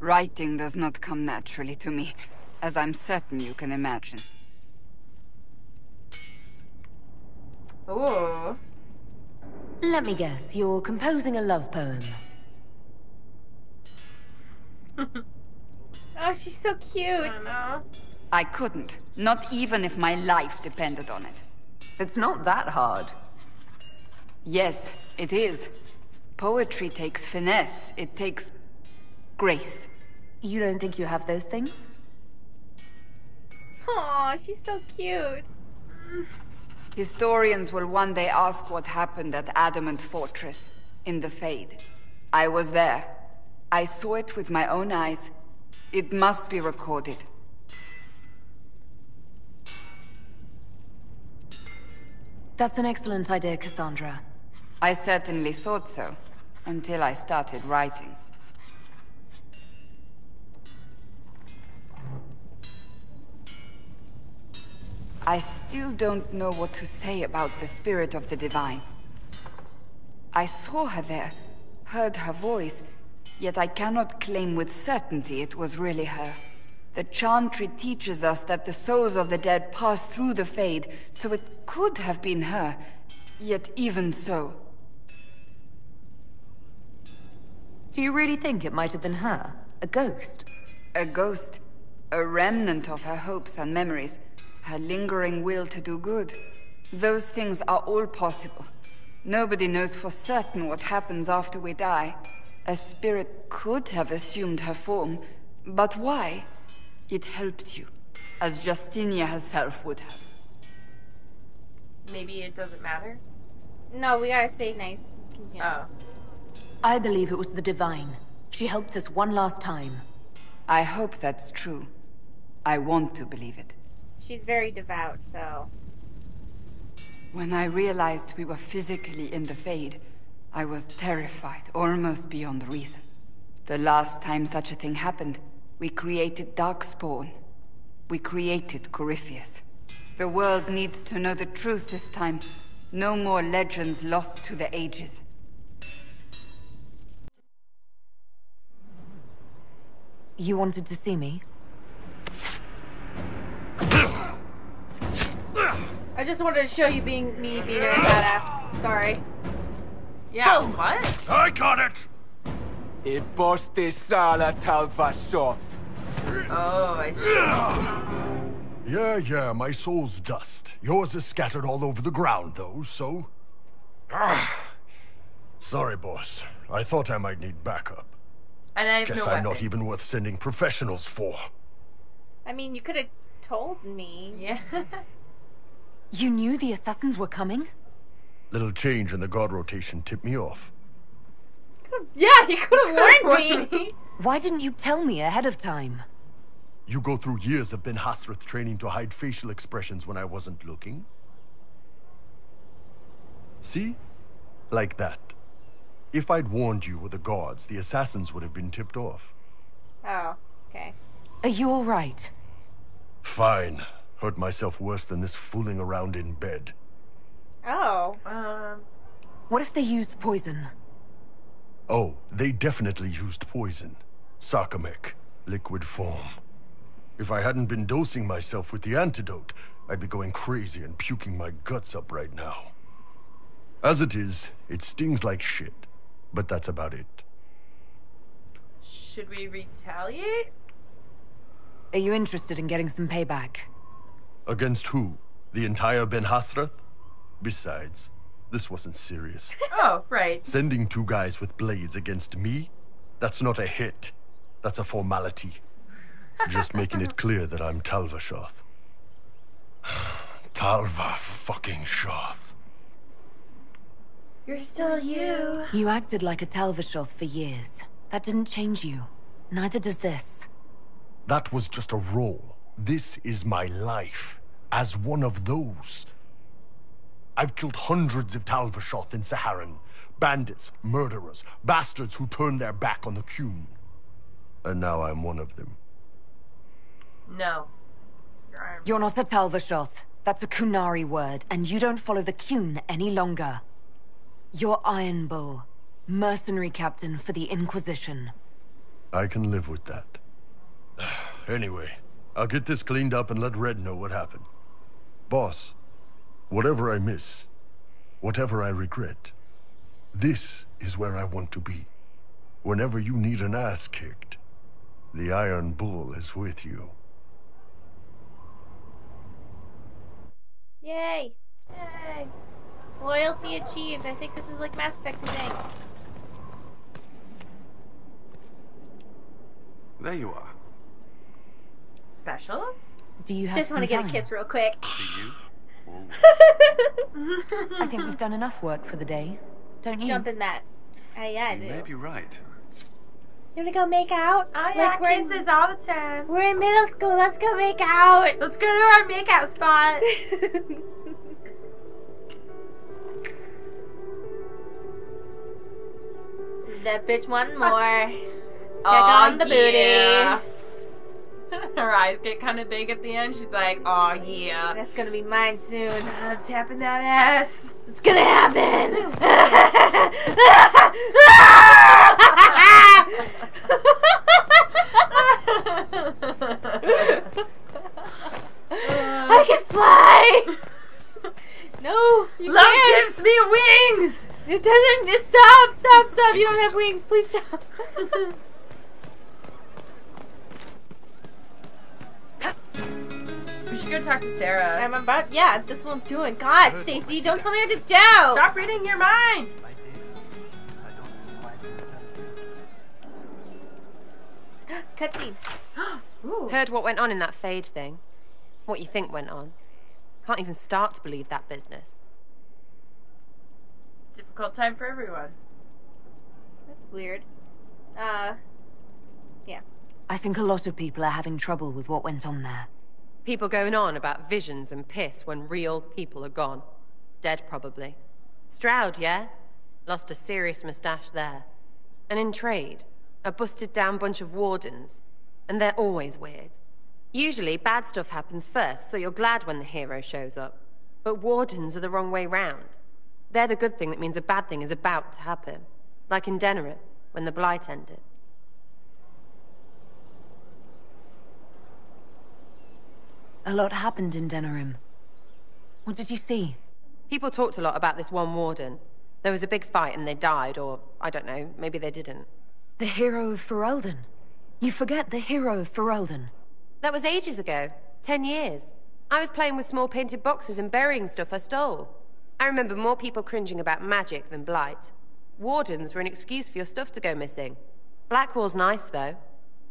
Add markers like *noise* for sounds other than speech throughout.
Writing does not come naturally to me, as I'm certain you can imagine. Ooh. Let me guess, you're composing a love poem. *laughs* Oh, she's so cute. I couldn't, not even if my life depended on it. It's not that hard. Yes, it is. Poetry takes finesse, it takes... grace. You don't think you have those things? Aw, she's so cute. Historians will one day ask what happened at Adamant Fortress, in the Fade. I was there. I saw it with my own eyes. It must be recorded. That's an excellent idea, Cassandra. I certainly thought so, until I started writing. I still don't know what to say about the spirit of the divine. I saw her there, heard her voice, yet I cannot claim with certainty it was really her. The Chantry teaches us that the souls of the dead pass through the Fade, so it could have been her. Yet even so... Do you really think it might have been her? A ghost? A ghost. A remnant of her hopes and memories. Her lingering will to do good. Those things are all possible. Nobody knows for certain what happens after we die. A spirit could have assumed her form, but why? It helped you, as Justinia herself would have. Maybe it doesn't matter. No, we gotta stay nice. Continue. Oh. I believe it was the Divine. She helped us one last time. I hope that's true. I want to believe it. She's very devout, so. When I realized we were physically in the Fade, I was terrified, almost beyond reason. The last time such a thing happened, we created Darkspawn. We created Corypheus. The world needs to know the truth this time. No more legends lost to the ages. You wanted to see me? I just wanted to show you being me being a badass. Sorry. Yeah, oh. what? I got it! It Iposti sala talvashoth. Oh, I see. Yeah, yeah, my soul's dust. Yours is scattered all over the ground, though, so... Ah. *sighs* Sorry, boss. I thought I might need backup. And I have Guess no I'm weapon. not even worth sending professionals for. I mean, you could have told me. Yeah. *laughs* You knew the assassins were coming? Little change in the guard rotation tipped me off. Yeah, you could have warned me. Why didn't you tell me ahead of time? You go through years of Ben-Hassrath training to hide facial expressions when I wasn't looking. See? Like that. If I'd warned you were the guards, the assassins would have been tipped off. Oh, okay. Are you alright? Fine. Hurt myself worse than this fooling around in bed. Oh. um. What if they used poison? Oh, they definitely used poison. Saar-qamek, liquid form. If I hadn't been dosing myself with the antidote, I'd be going crazy and puking my guts up right now. As it is, it stings like shit, but that's about it. Should we retaliate? Are you interested in getting some payback? Against who? The entire Ben-Hassrath? Besides, this wasn't serious. *laughs* Oh, right. Sending two guys with blades against me? That's not a hit. That's a formality. *laughs* Just making it clear that I'm Talvashoth. *sighs* Talva fucking Shoth. You're still you. You acted like a Talvashoth for years. That didn't change you. Neither does this. That was just a role. This is my life. As one of those. I've killed hundreds of Talvashoth in Seheron. Bandits, murderers, bastards who turned their back on the Qun. And now I'm one of them. No. You're not a Talvashoth. That's a Qunari word, and you don't follow the Qun any longer. You're Iron Bull, mercenary captain for the Inquisition. I can live with that. *sighs* anyway, I'll get this cleaned up and let Red know what happened. Boss, whatever I miss, whatever I regret, this is where I want to be. Whenever you need an ass kicked, the Iron Bull is with you. Yay! Yay! Loyalty achieved. I think this is like Mass Effect thing. There you are. Special? Do you have Just want to some get a kiss real quick. To you. Always. *laughs* I think we've done enough work for the day. Don't you? Jump in that. Uh, yeah, I do. may be right. You wanna go make out? Oh yeah, Like, we're in- kisses all the time. We're in middle school. Let's go make out. Let's go to our makeout spot. *laughs* that bitch one more. *laughs* Check Aw, on the yeah. *laughs* Her eyes get kind of big at the end. She's like, "Oh yeah. That's gonna be mine soon. I'm tapping that ass." It's gonna happen. *laughs* *laughs* what I'm doing. God, Stacy, don't tell me what to do. Stop reading your mind. *gasps* Cutscene. *gasps* Heard what went on in that Fade thing. What you think went on. Can't even start to believe that business. Difficult time for everyone. That's weird. Uh, yeah. I think a lot of people are having trouble with what went on there. People going on about visions and piss when real people are gone. Dead, probably. Stroud, yeah? Lost a serious moustache there. And in trade, a busted down bunch of wardens. And they're always weird. Usually, bad stuff happens first, so you're glad when the hero shows up. But wardens are the wrong way round. They're the good thing that means a bad thing is about to happen. Like in Denerim, when the Blight ended. A lot happened in Denerim. What did you see? People talked a lot about this one warden. There was a big fight and they died, or I don't know, maybe they didn't. The hero of Ferelden. You forget the hero of Ferelden. That was ages ago. Ten years. I was playing with small painted boxes and burying stuff I stole. I remember more people cringing about magic than blight. Wardens were an excuse for your stuff to go missing. Blackwall's nice, though.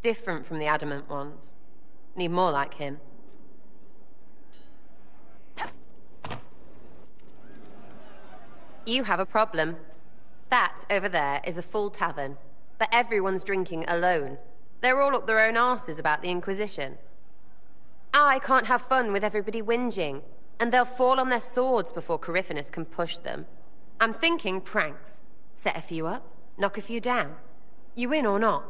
Different from the adamant ones. Need more like him. You have a problem. That over there is a full tavern, but everyone's drinking alone. They're all up their own asses about the Inquisition. I can't have fun with everybody whinging, and they'll fall on their swords before Coryphanus can push them. I'm thinking pranks. Set a few up, knock a few down. You win or not?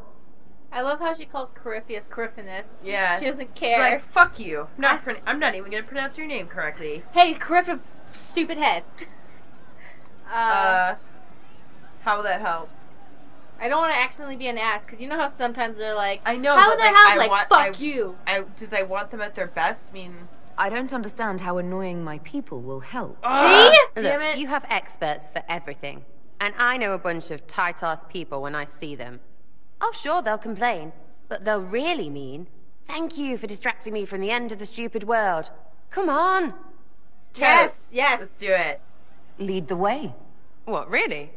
I love how she calls Corypheus Coryphanus. Yeah. She doesn't She's care. like, "Fuck you." I'm not. I'm not even gonna pronounce your name correctly. hey, Corypha, stupid head. Uh, Uh, how will that help? I don't want to accidentally be an ass because you know how sometimes they're like, I know, how but, the like, hell, I like, want- fuck I- you. I does I want them at their best? I mean, I don't understand how annoying my people will help. Ugh. See? Look, Damn it. you have experts for everything. And I know a bunch of tight-ass people when I see them. Oh, sure, they'll complain. But they'll really mean, thank you for distracting me from the end of the stupid world. Come on. Yes, yes. Let's do it. Lead the way. What, really?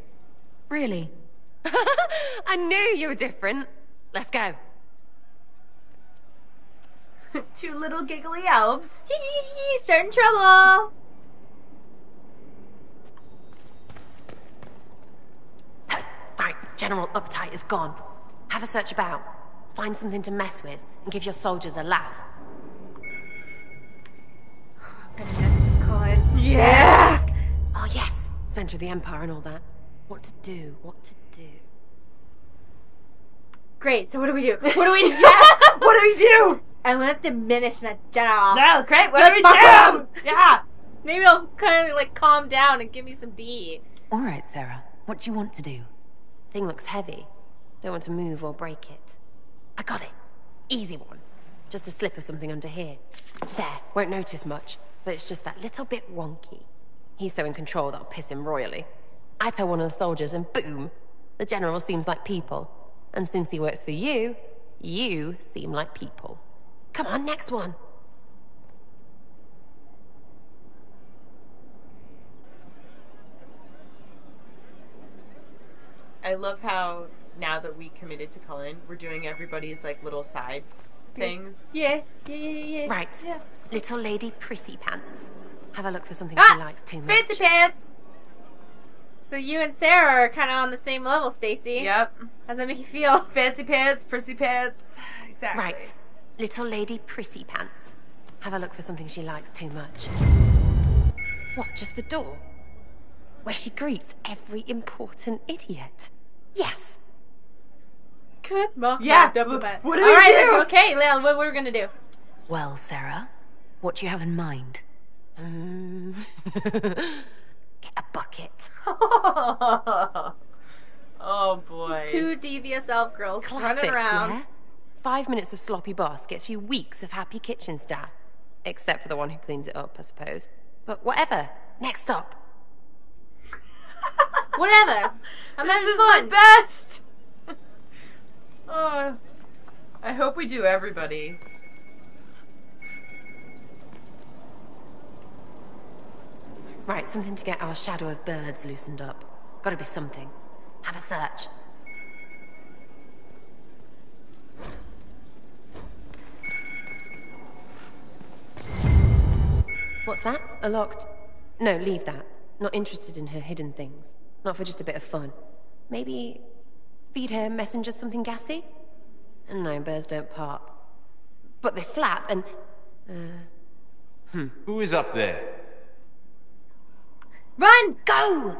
Really? *laughs* I knew you were different. Let's go. *laughs* Two little giggly elves. *laughs* Hee hee hee, starting trouble. Right, general uptight is gone. Have a search about. Find something to mess with and give your soldiers a laugh. Oh, yes. Oh, yes. Center of the Empire and all that. What to do, what to do. Great, so what do we do? What do we *laughs* do? yeah, What do we do? I want to diminish that general. No, great. What Let's do we do? him. Yeah. Maybe I'll kind of like calm down and give me some D. All right, Sera. What do you want to do? Thing looks heavy. Don't want to move or break it. I got it. Easy one. Just a slip of something under here. There, won't notice much, but it's just that little bit wonky. He's so in control that'll piss him royally. I tell one of the soldiers and boom, the general seems like people. And since he works for you, you seem like people. Come on, next one. I love how now that we committed to Cullen, we're doing everybody's like little side things. Yeah, yeah, yeah, yeah. yeah. Right. Little lady prissy pants. Have a look for something Ah, she likes too much. Fancy pants. So you and Sera are kind of on the same level, Stacy. Yep. How's that make you feel? *laughs* Fancy pants, prissy pants. Exactly. Right. Little lady prissy pants. Have a look for something she likes too much. What, just the door? Where she greets every important idiot. Yes. Good. Well, Yeah, double w- bet. what do All we right, do? Okay, Leon, what we're gonna do? Well, Sera, what do you have in mind? Mm. *laughs* Get a bucket. *laughs* oh boy. Two devious elf girls Classic, running around. yeah? Five minutes of sloppy boss gets you weeks of happy kitchen staff. Except for the one who cleans it up, I suppose. But whatever. Next up. *laughs* Whatever. I'm this having is fun. the best. oh, I hope we do everybody. Right, something to get our shadow of birds loosened up. Gotta be something. Have a search. What's that? A locked... No, leave that. Not interested in her hidden things. Not for just a bit of fun. Maybe... feed her messengers something gassy? No, birds don't pop. But they flap and... Uh, hmm. Who is up there? Run! Go!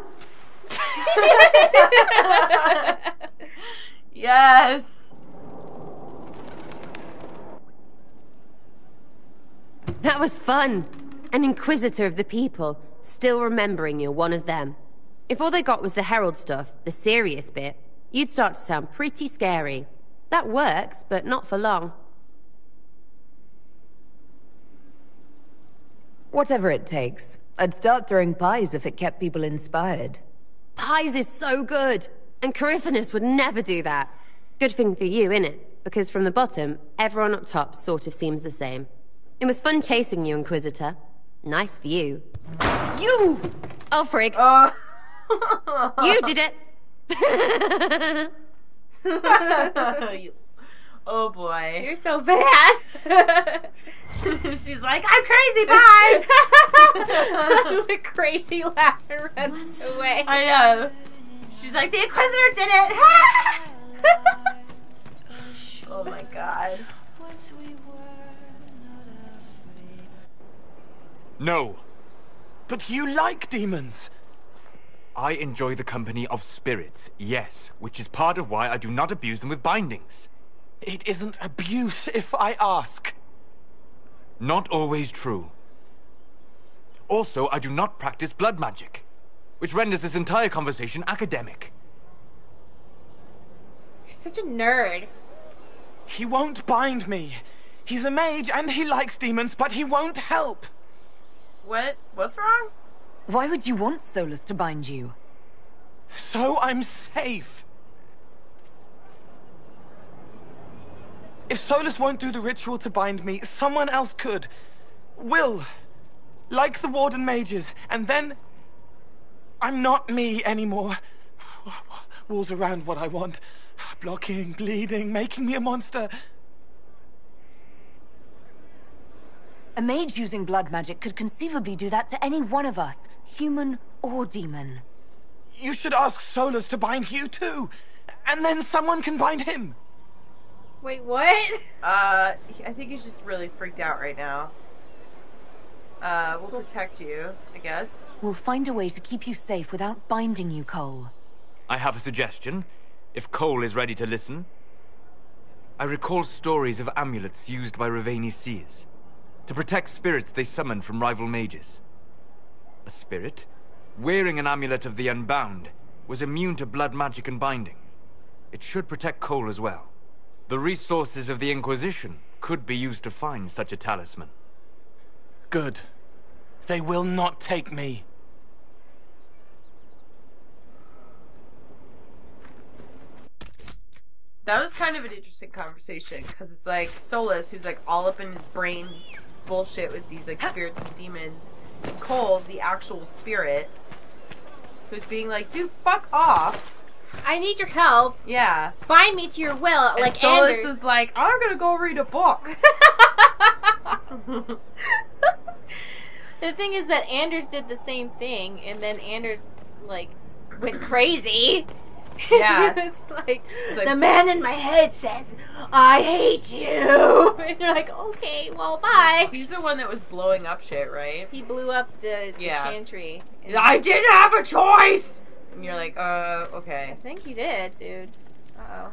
Yes. That was fun. An inquisitor of the people, still remembering you're one of them. If all they got was the herald stuff, the serious bit, you'd start to sound pretty scary. That works, but not for long. Whatever it takes. I'd start throwing pies if it kept people inspired. Pies is so good, and Coryphanus would never do that. Good thing for you, innit? Because from the bottom, everyone up top sort of seems the same. It was fun chasing you, Inquisitor. Nice for you. You! Oh, frig. Oh. You did it! *laughs* *laughs* *laughs* oh boy. You're so bad. *laughs* *laughs* She's like, I'm crazy, bye. *laughs* the crazy laugh and runs away. I know. She's like, the Inquisitor did it. oh my god. Once we were not everybody. No. But you like demons. I enjoy the company of spirits, yes, which is part of why I do not abuse them with bindings. It isn't abuse if I ask. Not always true. Also, I do not practice blood magic, which renders this entire conversation academic. You're such a nerd. He won't bind me. He's a mage and he likes demons, but he won't help. What? What's wrong? Why would you want Solas to bind you? So I'm safe. If Solas won't do the ritual to bind me, someone else could. Will. Like the Warden mages. And then... I'm not me anymore. Walls around what I want. Blocking, bleeding, making me a monster. A mage using blood magic could conceivably do that to any one of us, human or demon. You should ask Solas to bind you too. And then someone can bind him. Wait, what? *laughs* Uh, I think he's just really freaked out right now. Uh, we'll protect you, I guess. We'll find a way to keep you safe without binding you, Cole. I have a suggestion, if Cole is ready to listen. I recall stories of amulets used by Rivaini seers to protect spirits they summoned from rival mages. A spirit, wearing an amulet of the Unbound, was immune to blood magic and binding. It should protect Cole as well. The resources of the Inquisition could be used to find such a talisman. Good. They will not take me. That was kind of an interesting conversation because it's like Solas, who's like all up in his brain bullshit with these like spirits and demons, and Cole, the actual spirit, who's being like, dude, fuck off. I need your help. Yeah. Bind me to your will, And like Solas Anders. is like, I'm gonna go read a book. *laughs* The thing is that Anders did the same thing, and then Anders like went crazy. Yeah. *laughs* it's like, like- the man in my head says, "I hate you," *laughs* and you're like, "Okay, well, bye." He's the one that was blowing up shit, right? He blew up the, the Yeah. chantry. I didn't have a choice. And you're like, uh, okay. I think you did, dude. Uh oh.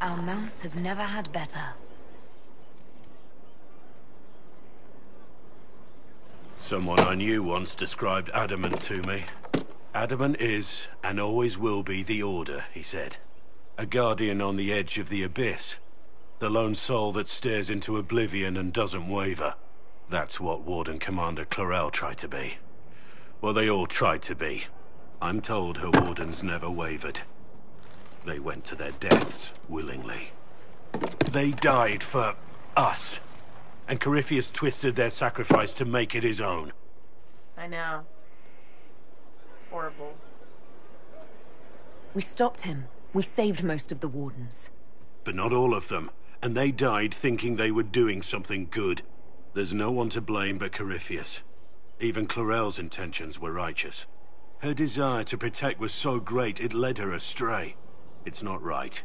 Our mounts have never had better. Someone I knew once described Adamant to me. Adamant is, and always will be, the Order, he said. A guardian on the edge of the abyss. The lone soul that stares into oblivion and doesn't waver. That's what Warden Commander Clarel tried to be. Well, they all tried to be. I'm told her wardens never wavered. They went to their deaths willingly. They died for us. And Corypheus twisted their sacrifice to make it his own. I know. It's horrible. We stopped him. We saved most of the wardens. But not all of them. And they died thinking they were doing something good. There's no one to blame but Corypheus. Even Clarel's intentions were righteous. Her desire to protect was so great it led her astray. It's not right.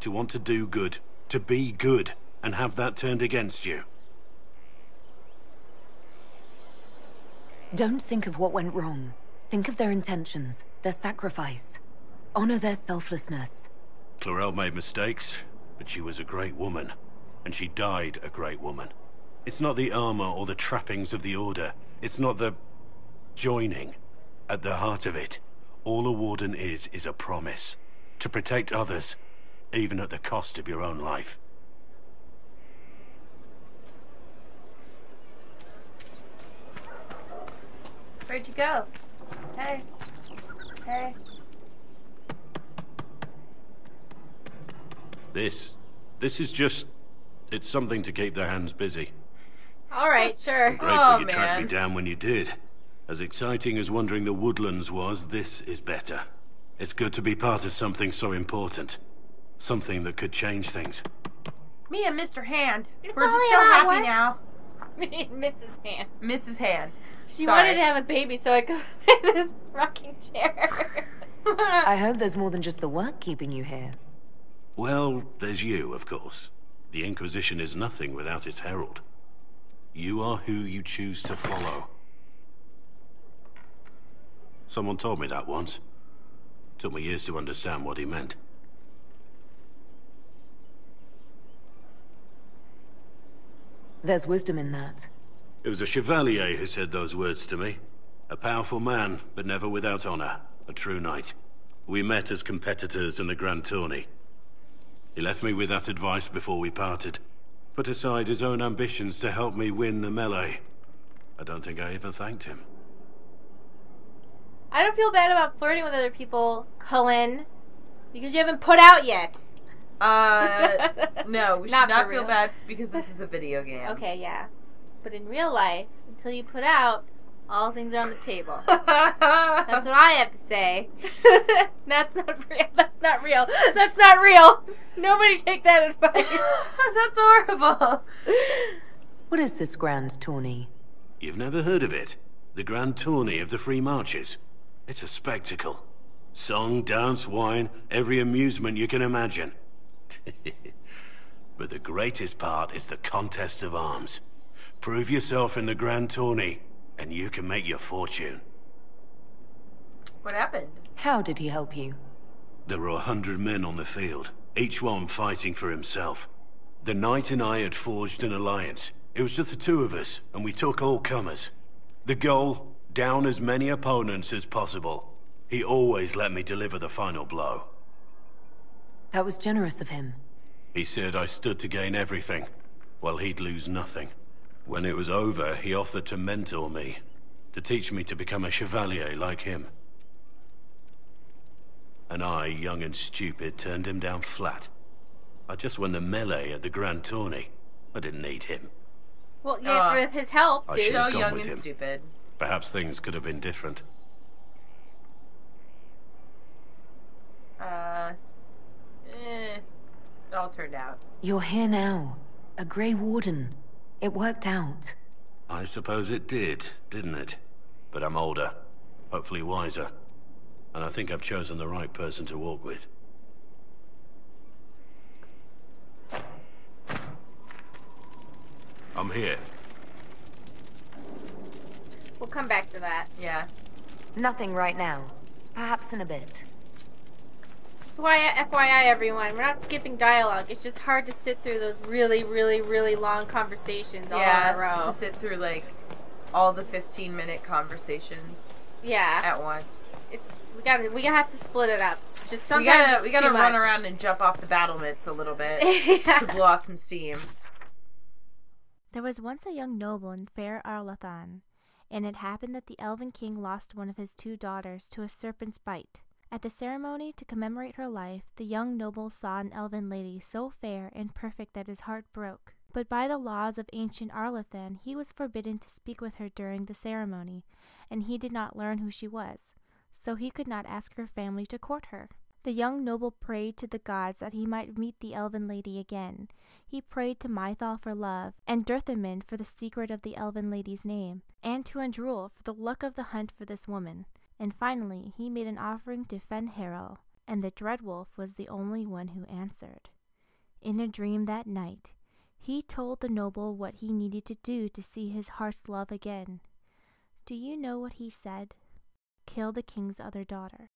To want to do good, to be good, and have that turned against you. Don't think of what went wrong. Think of their intentions, their sacrifice. Honor their selflessness. Clarel made mistakes, but she was a great woman. And she died a great woman. It's not the armor or the trappings of the Order. It's not the... joining. At the heart of it, all a Warden is, is a promise. To protect others, even at the cost of your own life. Where'd you go? Hey. Hey. This... this is just... it's something to keep their hands busy. All right, sure. Grateful Oh, you tracked me down when you did. As exciting as wandering the woodlands was, this is better. It's good to be part of something so important. Something that could change things. Me and Mr. Hand. It's We're just so happy hour. now. *laughs* Me and Mrs. Hand. Mrs. Hand. She Sorry. wanted to have a baby, so I got *laughs* this rocking chair. *laughs* I hope there's more than just the work keeping you here. Well, there's you, of course. The Inquisition is nothing without its herald. You are who you choose to follow. Someone told me that once. Took me years to understand what he meant. There's wisdom in that. It was a chevalier who said those words to me. A powerful man, but never without honor. A true knight. We met as competitors in the Grand Tourney. He left me with that advice before we parted. Put aside his own ambitions to help me win the melee. I don't think I even thanked him. I don't feel bad about flirting with other people, Cullen, because you haven't put out yet. Uh, *laughs* no, we should Not not, feel real. bad because this is a video game. Okay, yeah. But in real life, until you put out, all things are on the table. *laughs* That's what I have to say. *laughs* That's not real. That's not real. That's not real. Nobody take that advice. *laughs* That's horrible. What is this grand tourney? You've never heard of it? The Grand Tourney of the Free Marches. It's a spectacle. Song, dance, wine, every amusement you can imagine. but the greatest part is the contest of arms. Prove yourself in the Grand Tourney, and you can make your fortune. What happened? How did he help you? There were a hundred men on the field, each one fighting for himself. The knight and I had forged an alliance. It was just the two of us, and we took all comers. The goal, down as many opponents as possible. He always let me deliver the final blow. That was generous of him. He said I stood to gain everything, while he'd lose nothing. When it was over, he offered to mentor me, to teach me to become a chevalier like him. And I, young and stupid, turned him down flat. I just won the melee at the Grand Tourney. I didn't need him. Well, yeah, Uh, with his help, I dude. should've So gone young with and him. stupid. Perhaps things could have been different. Uh, eh, it all turned out. You're here now. A Grey Warden. It worked out. I suppose it did, didn't it? But I'm older, hopefully wiser. And I think I've chosen the right person to walk with. I'm here. We'll come back to that. Yeah. Nothing right now. Perhaps in a bit. So why, FYI, everyone, we're not skipping dialogue. It's just hard to sit through those really, really, really long conversations all in a yeah. row. To sit through like all the 15 minute conversations yeah, at once. it's we gotta we gotta have to split it up. It's just We gotta we gotta run much. around and jump off the battlements a little bit Yeah. *laughs* just to blow off some steam. There was once a young noble in fair Arlathan, and it happened that the Elven King lost one of his two daughters to a serpent's bite. At the ceremony to commemorate her life, the young noble saw an elven lady so fair and perfect that his heart broke. But by the laws of ancient Arlathan, he was forbidden to speak with her during the ceremony, and he did not learn who she was, so he could not ask her family to court her. The young noble prayed to the gods that he might meet the elven lady again. He prayed to Mythal for love, and Dirthamen for the secret of the elven lady's name, and to Andruil for the luck of the hunt for this woman. And finally, he made an offering to Fen'Harel, and the Dread Wolf was the only one who answered. In a dream that night, he told the noble what he needed to do to see his heart's love again. Do you know what he said? Kill the king's other daughter.